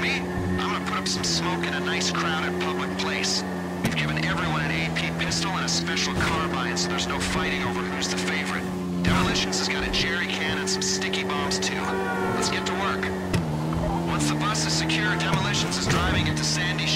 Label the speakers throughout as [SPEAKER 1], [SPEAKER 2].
[SPEAKER 1] Me? I'm gonna put up some smoke in a nice crowded public place. We've given everyone an AP pistol and a special carbine, so there's no fighting over who's the favorite. Demolitions has got a jerry can and some sticky bombs too. Let's get to work. Once the bus is secure, Demolitions is driving it to Sandy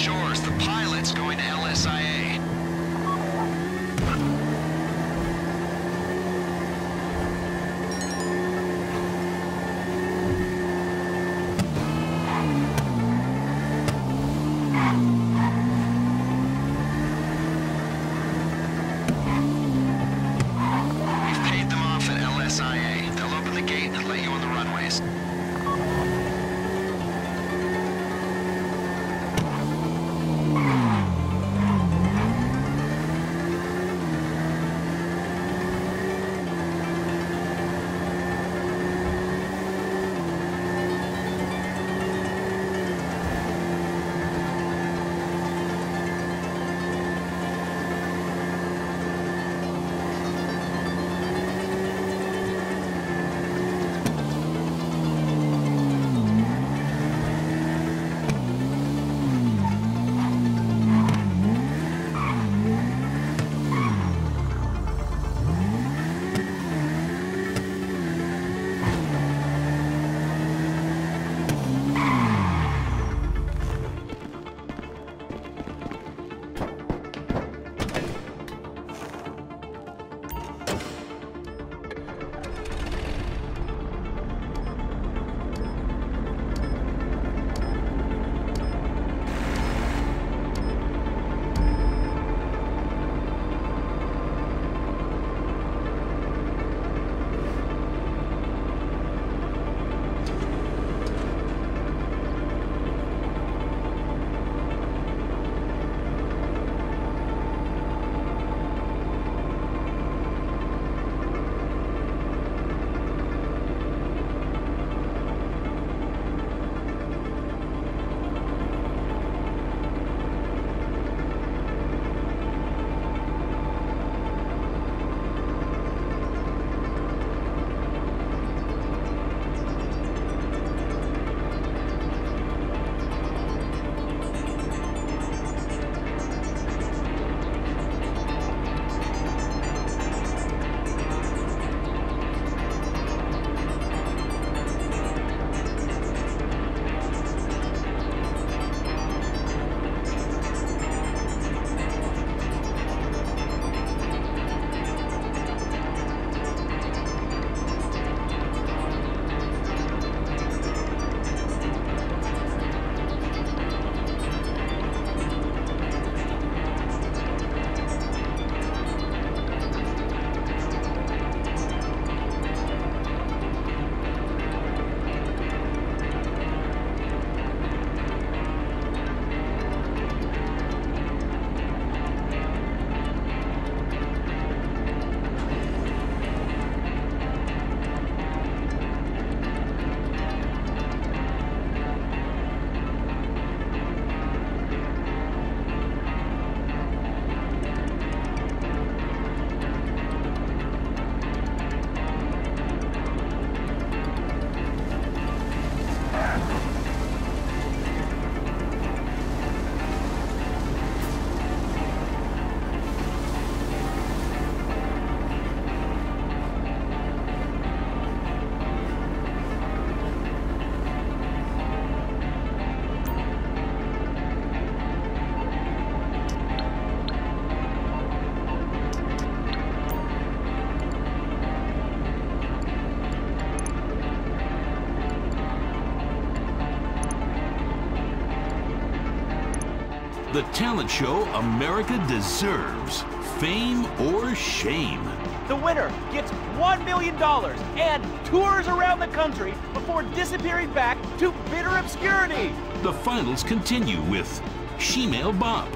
[SPEAKER 1] The
[SPEAKER 2] talent show America deserves. Fame or shame.
[SPEAKER 3] The winner gets $1 million and tours around the country before disappearing back to bitter obscurity.
[SPEAKER 2] The finals continue with Shemale Bop,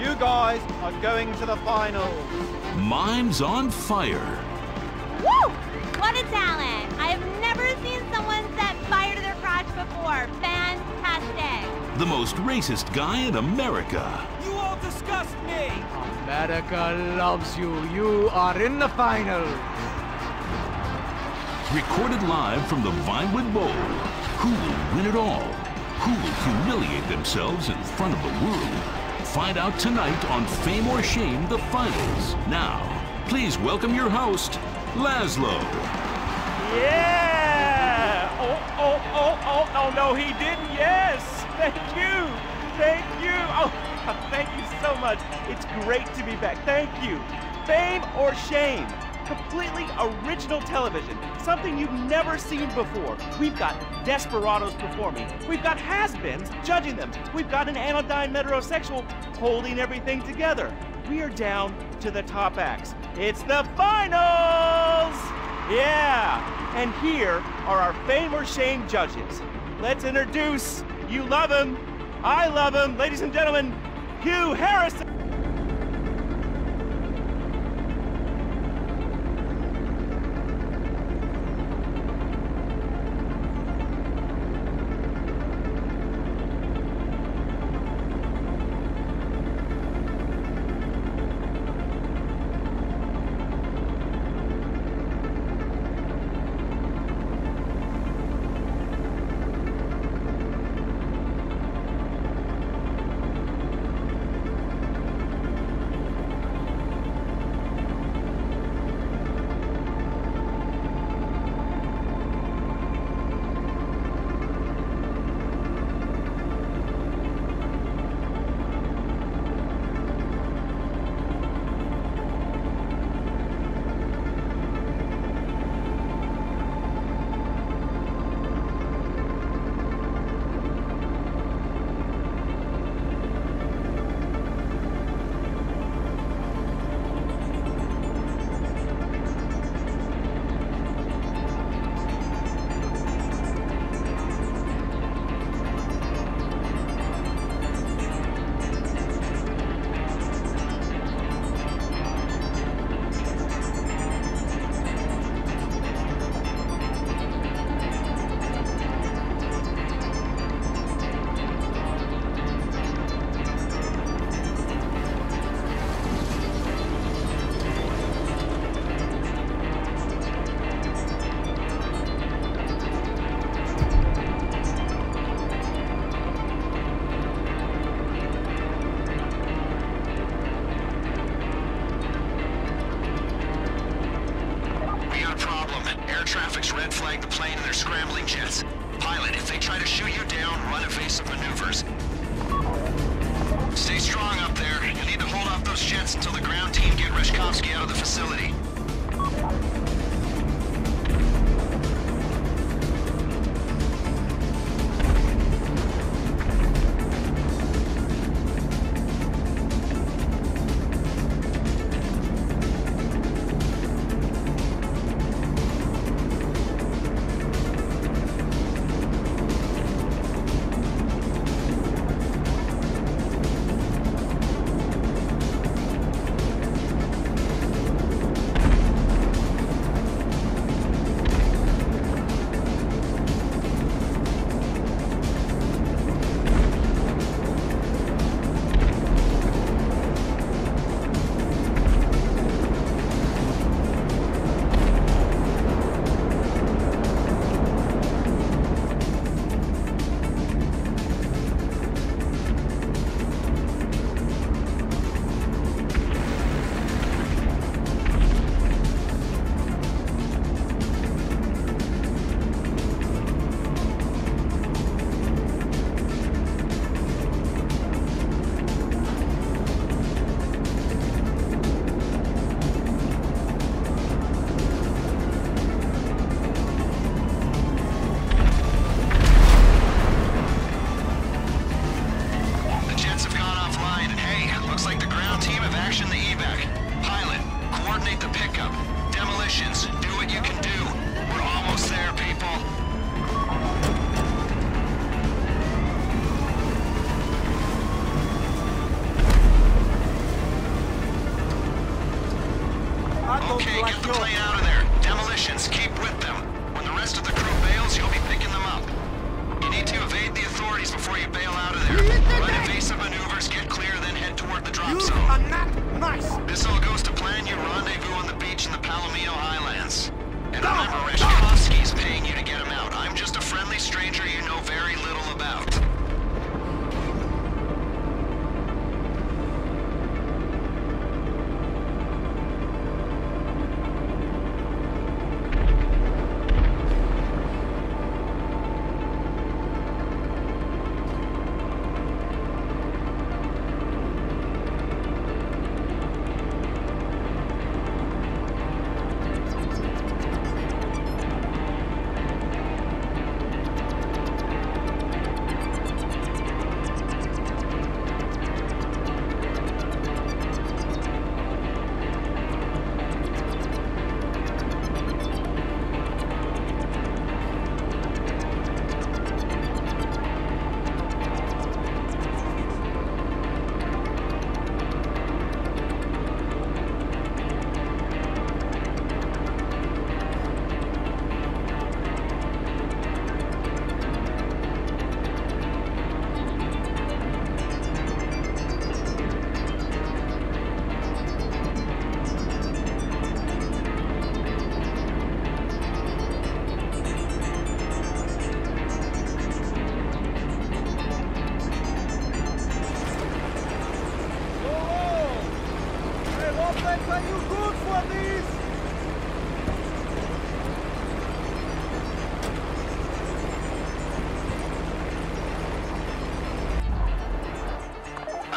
[SPEAKER 3] You guys are going to the finals.
[SPEAKER 2] Mimes on Fire,
[SPEAKER 4] Woo! What a talent! I have never seen someone set fire to their crotch before. Fantastic!
[SPEAKER 2] The most racist guy in America,
[SPEAKER 3] You all disgust me!
[SPEAKER 5] America loves you. You are in the final.
[SPEAKER 2] recorded live from the Vinewood Bowl. Who will win it all? Who will humiliate themselves in front of the world? Find out tonight on Fame or Shame, the finals. Now, please welcome your host, Lazlow.
[SPEAKER 3] Yeah! Oh, oh, oh, oh, oh, no, he didn't. Yes! Thank you! Thank you! Oh, thank you so much. It's great to be back. Thank you. Fame or shame? Completely original television. Something you've never seen before. We've got desperados performing. We've got has-beens judging them. We've got an anodyne metrosexual holding everything together. We are down to the top acts. It's the finals! Yeah! And here are our fame or shame judges. Let's introduce, you love him, I love him, ladies and gentlemen, Hugh Harrison.
[SPEAKER 1] Evasive maneuvers. Stay strong up there. You need to hold off those jets until the ground team get Rashkovsky out of the facility. Okay, get the plane out of there. Demolitions, keep with them. When the rest of the crew bails, you'll be picking them up. You need to evade the authorities before you bail out of there. Run evasive maneuvers, get clear, then head toward the drop zone.
[SPEAKER 6] Are not nice.
[SPEAKER 1] This all goes to plan. You rendezvous on the beach in the Palomino Highlands. And remember, Rashkovsky's paying you to get him out. I'm just a friendly stranger you know very little about.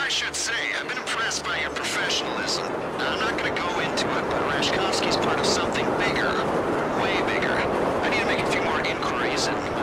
[SPEAKER 1] I should say, I've been impressed by your professionalism. Now, I'm not gonna go into it, but Rashkovsky's part of something bigger. Way bigger. I need to make a few more inquiries and